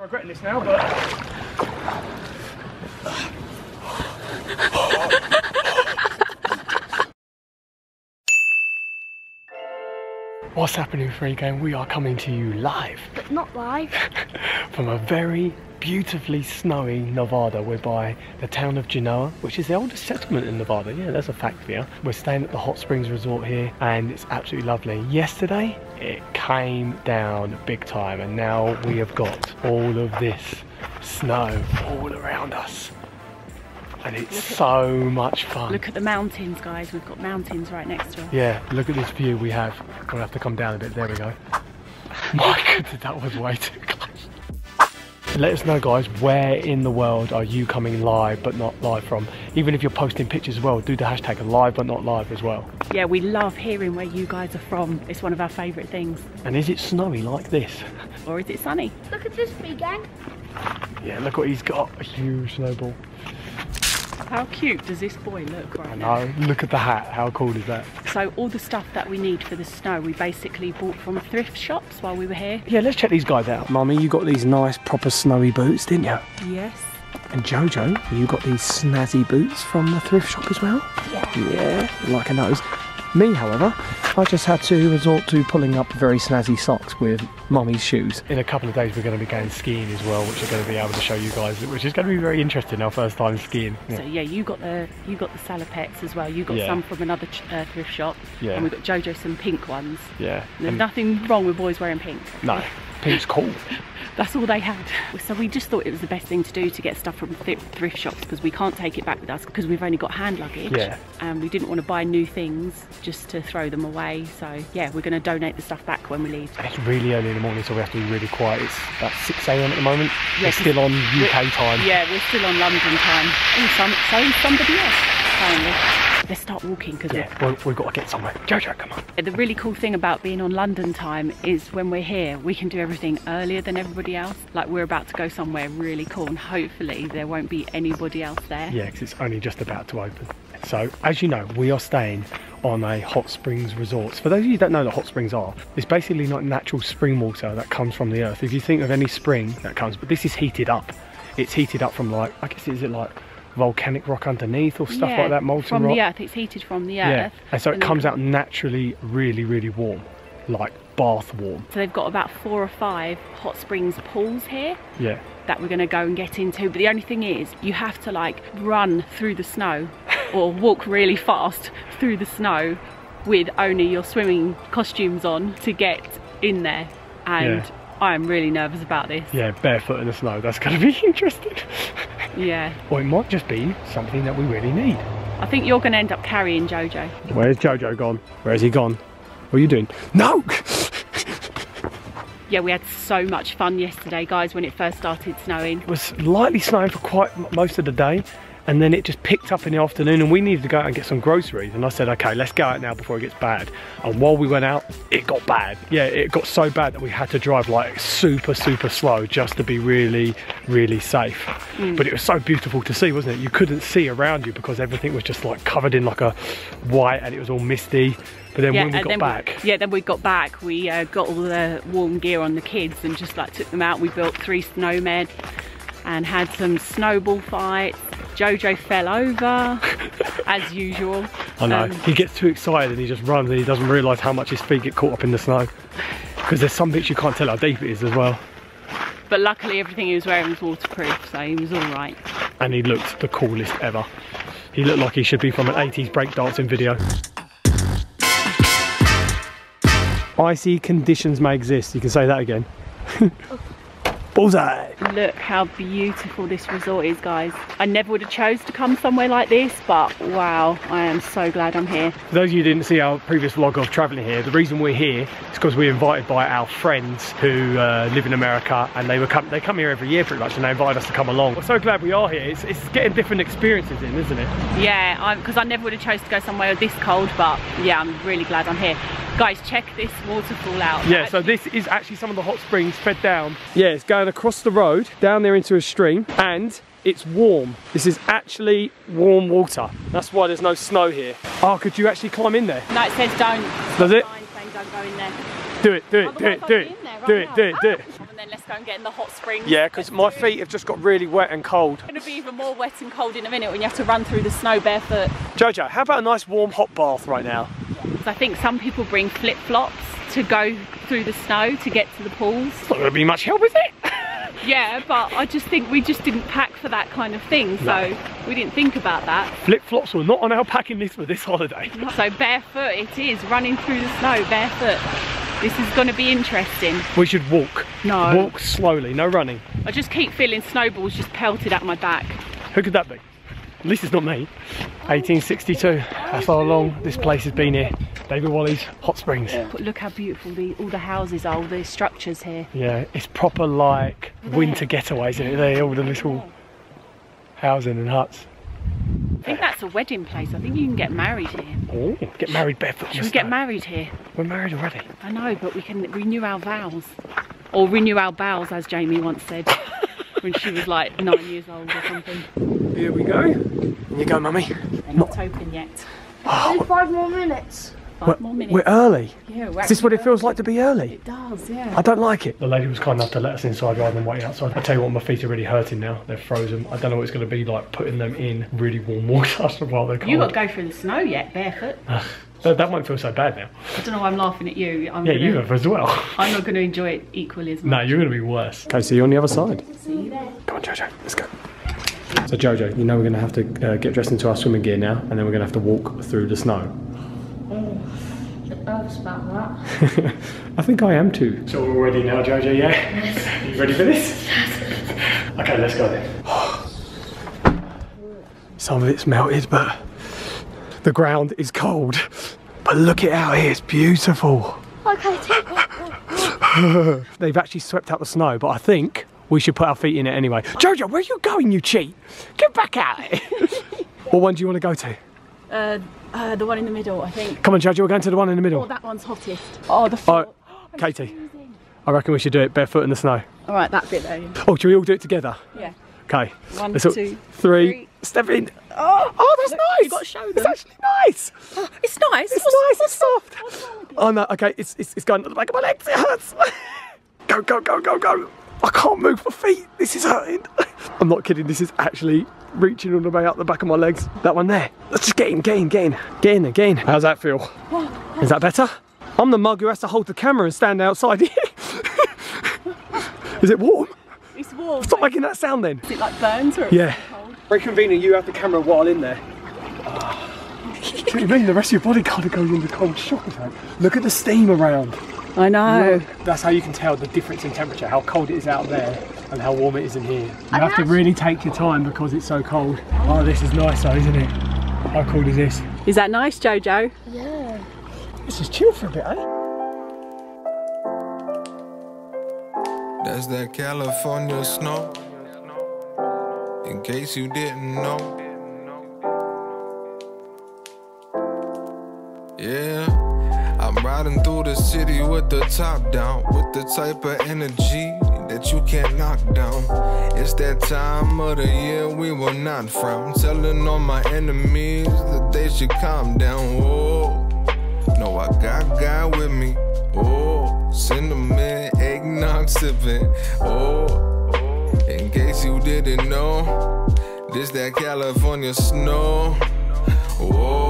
I'm regretting this now, but What's happening, free gang? We are coming to you live but not live. from a very beautifully snowy Nevada. We're by the town of Genoa, which is the oldest settlement in Nevada. Yeah, that's a fact you. We're staying at the Hot Springs Resort here, and it's absolutely lovely. Yesterday, it came down big time, and now we have got all of this snow all around us. And it's so much fun. Look at the mountains, guys. We've got mountains right next to us. Yeah, look at this view we have. We'll have to come down a bit. There we go. My goodness, that was way. Let us know, guys, where in the world are you coming live but not live from? Even if you're posting pictures as well, do the hashtag live but not live as well. Yeah, we love hearing where you guys are from. It's one of our favourite things. And is it snowy like this? Or is it sunny? Look at this big gang. Yeah, look what he's got. A huge snowball. How cute does this boy look right I now? know. Look at the hat. How cool is that? So all the stuff that we need for the snow, we basically bought from thrift shops while we were here. Yeah, let's check these guys out. Mummy, you got these nice proper snowy boots, didn't you? Yes. And Jojo, you got these snazzy boots from the thrift shop as well? Yeah. Yeah, like a nose. Me, however, I just had to resort to pulling up very snazzy socks with mummy's shoes. In a couple of days, we're going to be going skiing as well, which we're going to be able to show you guys, which is going to be very interesting. Our first time skiing. So yeah, you got the you got the salopettes as well. You got Yeah. some from another uh, thrift shop, Yeah. and we got Jojo some pink ones. Yeah. There's And- nothing wrong with boys wearing pink. no, pink's cool. That's all they had. So we just thought it was the best thing to do to get stuff from th- thrift shops because we can't take it back with us because we've only got hand luggage. Yeah. And we didn't want to buy new things just to throw them away. So yeah, we're going to donate the stuff back when we leave. And it's really early in the morning, so we have to be really quiet. It's about 6 a.m. at the moment. Yeah, We're still on UK time. Yeah, we're still on London time. Oh, some, so somebody else apparently. Let's start walking because Yeah, we've got to get somewhere. Jojo, come on. the really cool thing about being on London time is when we're here, we can do everything earlier than everybody else. Like we're about to go somewhere really cool, and hopefully there won't be anybody else there. Yeah, because it's only just about to open. So, as you know, we are staying on a hot springs resort. For those of you that know what hot springs are, it's basically like natural spring water that comes from the earth. If you think of any spring that comes, but this is heated up. It's heated up from like, I guess, is it like volcanic rock underneath or stuff Yeah, like that, molten from rock? the earth. It's heated from the Yeah, earth. and so it comes out naturally really, really warm, like bath warm. So they've got about four or five hot springs pools here Yeah. that we're going to go and get into. But the only thing is, you have to like run through the snow or walk really fast through the snow with only your swimming costumes on to get in there. And Yeah. I'm really nervous about this. Yeah, barefoot in the snow. That's going to be interesting. Yeah. or it might just be something that we really need. I think you're going to end up carrying Jojo. Where's Jojo gone? Where's he gone? What are you doing? No! Yeah, we had so much fun yesterday, guys, when it first started snowing. It was lightly snowing for quite most of the day and then it just picked up in the afternoon and we needed to go out and get some groceries and I said okay let's go out now before it gets bad and while we went out it got bad yeah it got so bad that we had to drive like super super slow just to be really really safe but it was so beautiful to see wasn't it you couldn't see around you because everything was just like covered in like a white and it was all misty but then yeah, when we got then back yeah, then we got back. We uh, got all the warm gear on the kids and just like took them out. We built three snowmen and had some snowball fights. Jojo fell over as usual. I know. Um, he gets too excited and he just runs and he doesn't realise how much his feet get caught up in the snow. Because there's some bits you can't tell how deep it is as well. but luckily, everything he was wearing was waterproof, so he was all right. And he looked the coolest ever. He looked like he should be from an 80s breakdancing video. Icy conditions may exist. You can say that again. Bullseye! Look how beautiful this resort is, guys. I never would have chose to come somewhere like this, but wow, I am so glad I'm here. For those of you who didn't see our previous vlog of travelling here, the reason we're here is because we're invited by our friends who uh, live in America and they were come, they come here every year pretty much and they invite us to come along. We're so glad we are here. It's, it's getting different experiences in, isn't it? Yeah, because I never would have chose to go somewhere this cold, but yeah, I'm really glad I'm here. Guys, check this waterfall out. Yeah, so this is actually some of the hot springs fed down. Yeah, it's going across the road, down there into a stream, and it's warm. This is actually warm water. That's why there's no snow here. Oh, could you actually climb in there? No, it says don't. Does it? Don't go in there. Do it, do it, do it, do it, do it, do it, do it. And then let's go and get in the hot springs. Yeah, because my feet have just got really wet and cold. It's going to be even more wet and cold in a minute when you have to run through the snow barefoot. Jojo, how about a nice warm hot bath right now? I think some people bring flip flops to go through the snow to get to the pools. It's not going to be much help, is it? Yeah, but I just think we just didn't pack for that kind of thing, so No. we didn't think about that. Flip flops were not on our packing list for this holiday. So barefoot it is, running through the snow barefoot. This is going to be interesting. We should walk. No. Walk slowly, no running. I just keep feeling snowballs just pelted at my back. Who could that be? At least it's not me. 1862. That's how long this place has been here. David Walley's Hot Springs. But look how beautiful the, all the houses are, all the structures here. Yeah, it's proper like winter getaways, isn't it? There, all the little housing and huts. I think that's a wedding place. I think you can get married here. Oh, get married barefoot. in Should we get married here? We're married already. I know, but we can renew our vows. Or renew our vows, as Jamie once said. when she was like nine years old or something. Here we go. In you go, mummy. They're not open yet. Only five more minutes. 5 more minutes. We're early. yeah, we're Is this what it actually- feels like to be early? It does, yeah. I don't like it. The lady was kind enough to let us inside rather than waiting outside. I tell you what, my feet are really hurting now. They're frozen. I don't know what it's going to be like putting them in really warm water while they're cold. You got to go through the snow yet, barefoot. that, that won't feel so bad now. I don't know why I'm laughing at you. I'm Yeah, gonna, you have as well. I'm not going to enjoy it equally as much. no, you're going to be worse. Okay, see you on the other side. See you there. Come on, Jojo, let's go. So, Jojo, you know we're going to have to uh, get dressed into our swimming gear now, and then we're going to have to walk through the snow. Oh, Nervous about that. I think I am too. So we're all ready now, Jojo, yeah? you ready for this? okay, let's go then. Some of it's melted, but the ground is cold. But look it out here, it's beautiful. Okay, take They've actually swept out the snow, but I think we should put our feet in it anyway. Jojo, where are you going, you cheat? Get back out of what one do you want to go to? Uh, uh, the one in the middle, I think. Come on, Jojo, we're going to the one in the middle. Oh, that one's hottest. Oh, the floor. Oh, Katie, I reckon we should do it barefoot in the snow. All right, that bit there. Oh, should we all do it together? Yeah. Okay. One, Let's two, three. three. Step in. Oh, oh that's Look, nice. you've got to show them. It's actually nice. It's nice. It's nice. It's soft. Oh no. Okay. It's it's, it's going to the back of my legs. It hurts. go go go go go. I can't move my feet. This is hurting. I'm not kidding. This is actually reaching all the way up the back of my legs. That one there. Let's just get in, get in, get in, get in, get in. How's that feel? Is that better? I'm the mug who has to hold the camera and stand outside here. is it warm? It's warm. Stop making that sound then. Is it like burns or? Yeah. Very convenient you have the camera while in there. Do you what mean? The rest of your body kind of goes into cold shock attack. Look at the steam around. I know. Look, That's how you can tell the difference in temperature, how cold it is out there and how warm it is in here. You have to really take your time because it's so cold. Oh, this is nice though, isn't it? How cold is this? Is that nice, Jojo? Yeah. Let's just chill for a bit, eh? That's that California snow. In case you didn't know. Yeah, I'm riding through the city with the top down, with the type of energy that you can't knock down. It's that time of the year we will not frown, telling all my enemies that they should calm down. Whoa. No, I got God with me. Oh, cinnamon, eggnog sipping. Oh, in case you didn't know, this that California snow. Oh, oh,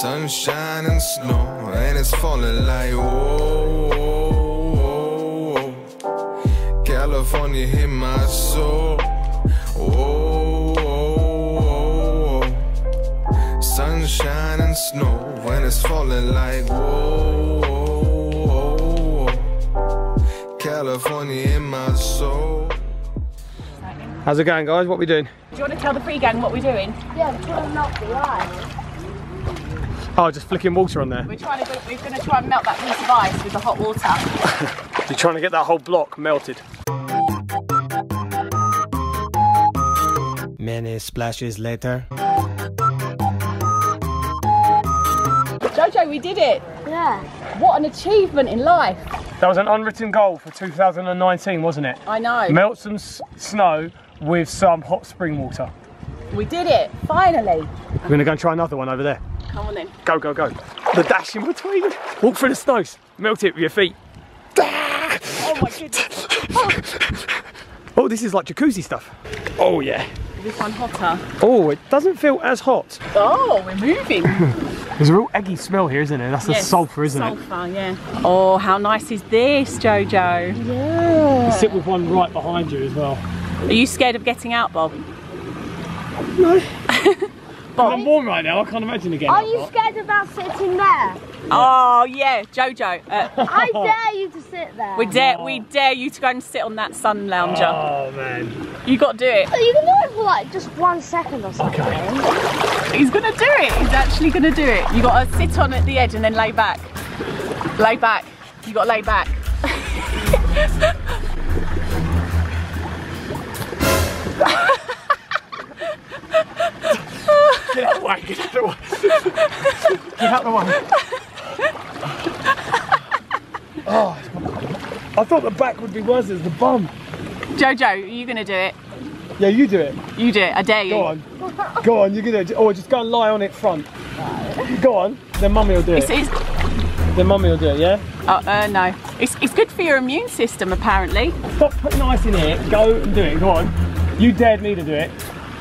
sunshine and snow, and it's falling like whoa. oh, oh. California hit my soul. Oh, oh, oh. Sunshine and snow when it's falling like whoa, whoa, whoa. California in my soul. How's it going, guys? What we doing? Do you want to tell the free gang what we're doing? Yeah, I'm trying to melt the ice. Oh, just flicking water on there. We're trying to. We're going to try and melt that piece of ice with the hot water. You're trying to get that whole block melted. Many splashes later. Jojo, we did it. Yeah. What an achievement in life. That was an unwritten goal for 2019, wasn't it? I know. Melt some s- snow with some hot spring water. We did it. Finally. We're gonna go and try another one over there. Come on then. Go, go, go. The dash in between. Walk through the snows. Melt it with your feet. Oh my goodness. Oh, this is like jacuzzi stuff. Oh, yeah. Is this one hotter? Oh, it doesn't feel as hot. Oh, we're moving. There's a real eggy smell here, isn't it? That's the sulphur, isn't it? Sulphur, yeah. Oh, how nice is this, Jojo? Yeah. Sit with one right behind you as well. Are you scared of getting out, Bob? I'm warm right now. I can't imagine again. Are you scared about sitting there? Oh yeah, Jojo. Uh, I dare you to sit there. we dare we dare you to go and sit on that sun lounger. Oh man. You got to do it. You can do it for like just one second or something. He's gonna do it. He's actually gonna do it. You got to sit on at the edge and then lay back. Lay back. You got to lay back. Get out of the way. Get out of the way. Get out of the way. Oh, I thought the back would be worse as the bum. Jojo, are you gonna do it? Yeah, you do it. You do it. I dare you. Go on. Go on, you're gonna do Oh, just go and lie on it front. Go on. Then mummy will do it. it's, Then mummy will do it, yeah? oh, uh, no. It's, it's good for your immune system, apparently. Stop putting ice in here. Go and do it. Go on. You dared me to do it.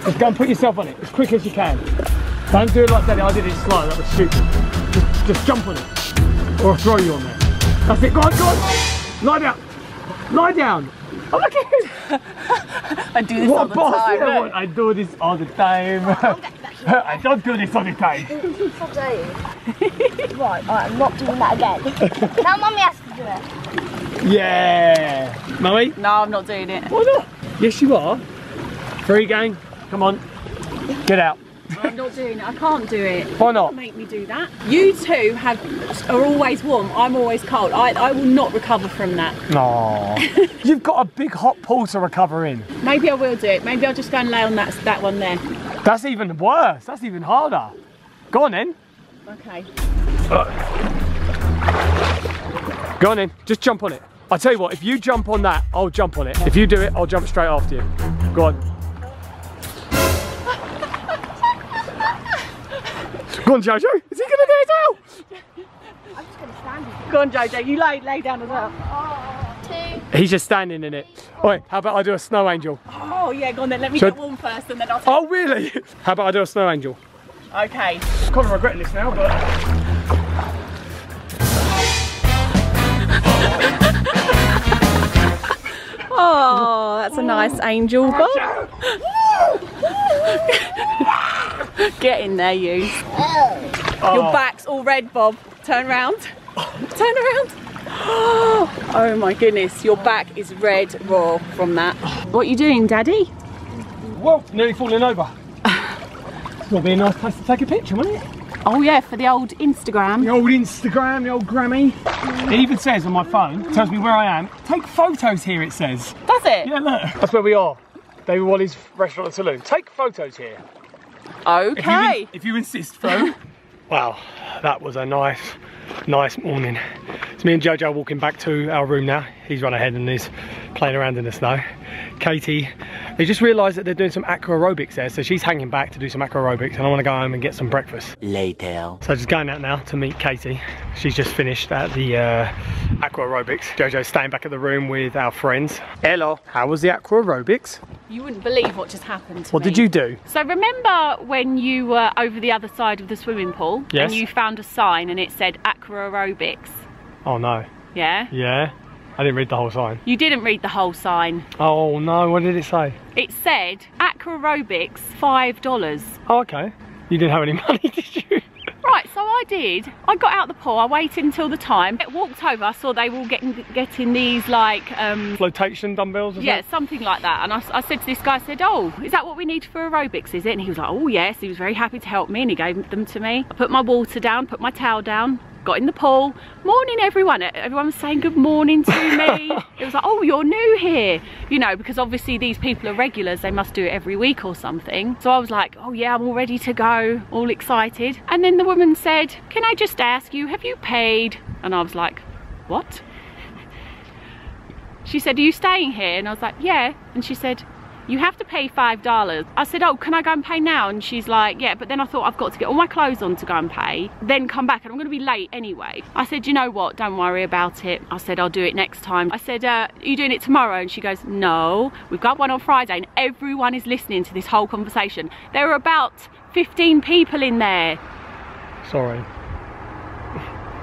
Just go and put yourself on it as quick as you can. Don't do it like Daddy. I did it slow. That was stupid. Just, just jump on it. Or I'll throw you on there. That's it. Go on, go on. Lie down. Lie down. Oh, look at him. I do this all the boss. time. Yeah, look. what? I do this all the time. I don't do this all the time. How dare you? right, I'm not doing that again. now mummy has to do it. Yeah. Mummy? No, I'm not doing it. Why not? Yes, you are. Free gang. Come on. Get out. I'm not doing it. I can't do it. Why not? Make me do that. You two have are always warm. I'm always cold. I, I will not recover from that. No. You've got a big hot pool to recover in. Maybe I will do it. Maybe I'll just go and lay on that that one there. That's even worse. That's even harder. Go on in. Okay. Uh. Go on in. Just jump on it. I tell you what, if you jump on that, I'll jump on it. If you do it, I'll jump straight after you. Go on. Go on, Jojo. Is he gonna do it now? I'm just gonna stand here. Go on, Jojo. You lay lay down as well. Two. He's just standing in it. Oi, how about I do a snow angel? Oh yeah. Go on then. Let me Should- get warm first, and then I'll. Oh, really? How about I do a snow angel? Okay. kind of regretting this now, but. Oh, that's a nice angel, Bob. Get in there, you. Oh. Your back's all red, Bob. Turn around. Turn around. Oh my goodness, your back is red raw from that. What are you doing, Daddy? Well, nearly falling over. It's gonna be a nice place to take a picture, won't it? Oh yeah, for the old Instagram. The old Instagram, the old Grammy. It even says on my phone, tells me where I am. Take photos here, it says. Does it? Yeah, look. That's where we are. David Walley's restaurant and saloon. Take photos here. If you, Okay. if you insist, though. wow, that was a nice, nice morning. It's me and Jojo walking back to our room now. He's run ahead and is playing around in the snow. Katie, they just realised that they're doing some aqua aerobics there, so she's hanging back to do some aqua aerobics, and I want to go home and get some breakfast. Later. So just going out now to meet Katie. She's just finished at the uh, aqua aerobics. Jojo's staying back at the room with our friends. Hello. How was the aqua aerobics? You wouldn't believe what just happened to What me. did you do? So remember when you were over the other side of the swimming pool Yes. and you found a sign and it said aqua aerobics? Oh no. Yeah? Yeah. I didn't read the whole sign. You didn't read the whole sign. Oh no, what did it say? It said aqua aerobics five dollars. Oh, okay. You didn't have any money, did you? Right, so I did. I got out the pool. I waited until the time. I walked over. I saw they were getting getting these like um, Flotation dumbbells or yeah, something? something like that. And I, I said to this guy, I said, oh, is that what we need for aerobics, is it? And he was like, oh yes. He was very happy to help me and he gave them to me. I put my water down, put my towel down, got in the pool. Morning everyone. Everyone was saying good morning to me. it was like, oh, you're new here. You know, because obviously these people are regulars. They must do it every week or something. So I was like, oh yeah, I'm all ready to go, all excited. And then the woman said, can I just ask you, have you paid? And I was like, what? She said, are you staying here? And I was like, yeah. And she said, you have to pay five dollars. I said, oh, can I go and pay now? And she's like, yeah, but then I thought I've got to get all my clothes on to go and pay, then come back and I'm gonna be late anyway. I said, you know what, don't worry about it. I said, I'll do it next time. I said, uh, are you doing it tomorrow? And she goes, no, we've got one on Friday and everyone is listening to this whole conversation. There are about 15 people in there. Sorry.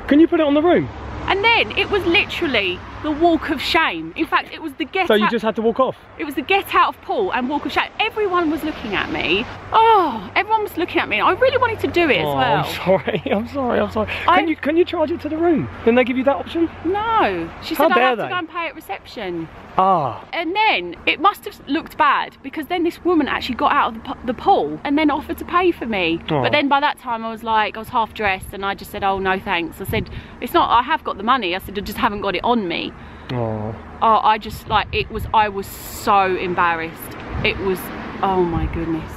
Can you put it on the room? And then it was literally the walk of shame. In fact, it was the get So you out, just had to walk off? it was the get out of pool and walk of shame. Everyone was looking at me. Oh, everyone was looking at me. I really wanted to do it as Oh, well. I'm sorry. I'm sorry. I'm sorry. I- Can you can you charge it to the room? Then they give you that option? No, she How said I have to go and pay at reception. Ah. And then it must have looked bad because then this woman actually got out of the, the pool and then offered to pay for me. Oh. But then by that time I was like, I was half dressed and I just said, oh no thanks. I said, it's not, I have got the money. I said, I just haven't got it on me. Oh. Oh, I just like, it was, I was so embarrassed. It was, oh my goodness.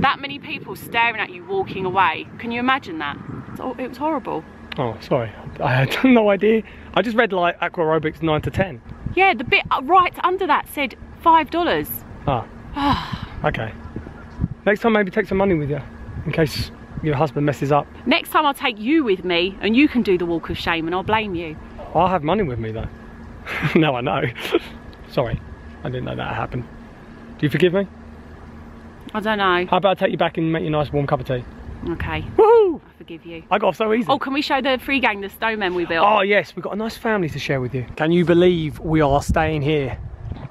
That many people staring at you walking away. Can you imagine that? It's It was horrible. Oh, sorry. I had no idea. I just read like aqua aerobics 9 to 10. Yeah, the bit uh, right under that said $5. Ah. okay. Next time maybe take some money with you in case your husband messes up. Next time I'll take you with me and you can do the walk of shame and I'll blame you. I'll have money with me though. no, I know. sorry. I didn't know that happened. Do you forgive me? I don't know. How about I take you back and make you a nice warm cup of tea? Okay, Woohoo! I forgive you. I got off so easy. Oh, can we show the free gang the snowmen we built? Oh yes, we've got a nice family to share with you. Can you believe we are staying here?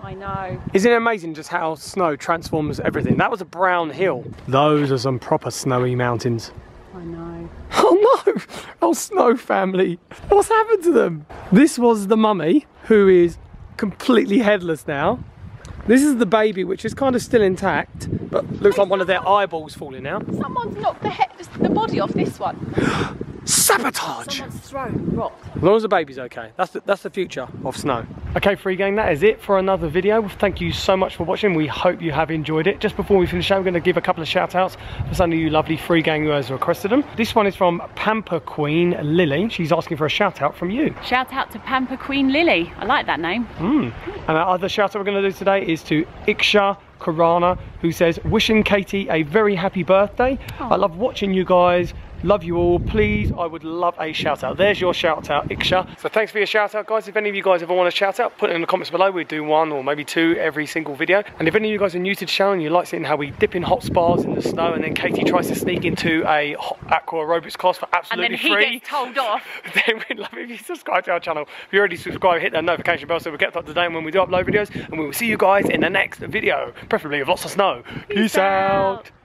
I know. Isn't it amazing just how snow transforms everything? That was a brown hill. Those are some proper snowy mountains. I know. Oh no! Oh snow family! What's happened to them? This was the mummy, who is completely headless now. This is the baby, which is kind of still intact, but looks like one of their eyeballs falling out. Someone's knocked the, head, the body off this one. Sabotage! Someone's thrown rock. As long as the baby's okay. That's the, that's the future of snow. Okay, free gang, that is it for another video. Thank you so much for watching. We hope you have enjoyed it. Just before we finish out, we're going to give a couple of shout outs for some of you lovely free gang who has requested them. This one is from Pamper Queen Lily. She's asking for a shout out from you. Shout out to Pamper Queen Lily. I like that name. Hmm. And our other shout out we're going to do today is to Iksha Karana, who says, Wishing Katie a very happy birthday. I love watching you guys. Love you all. Please, I would love a shout out. There's your shout out, Iksha. So thanks for your shout out, guys. If any of you guys ever want a shout out, put it in the comments below. We do one or maybe two every single video. And if any of you guys are new to the channel and you like seeing how we dip in hot spas in the snow and then Katie tries to sneak into a hot aqua aerobics class for absolutely And absolutely then he free gets told off. then we'd love it if you subscribe to our channel. If you already subscribed, hit that notification bell so we're kept up to date when we do upload videos. And we will see you guys in the next video, preferably with lots of snow. Peace, out. out.